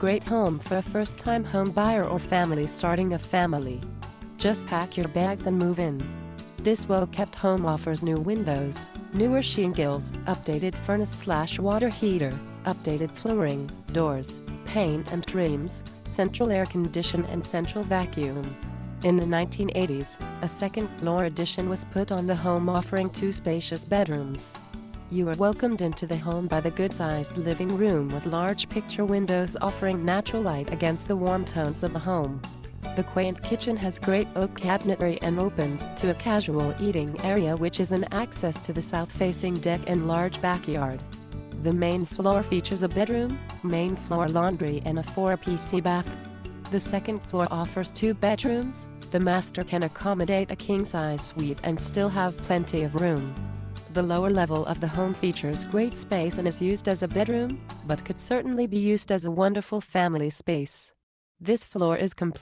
Great home for a first-time home buyer or family starting a family. Just pack your bags and move in. This well-kept home offers new windows, newer shingles, updated furnace slash water heater, updated flooring, doors, paint and trims, central air condition and central vacuum. In the 1980s, a second floor addition was put on the home offering two spacious bedrooms. You are welcomed into the home by the good-sized living room with large picture windows offering natural light against the warm tones of the home. The quaint kitchen has great oak cabinetry and opens to a casual eating area which is an access to the south-facing deck and large backyard. The main floor features a bedroom, main floor laundry and a four-piece bath. The second floor offers two bedrooms, the master can accommodate a king-size suite and still have plenty of room. The lower level of the home features great space and is used as a bedroom, but could certainly be used as a wonderful family space. This floor is complete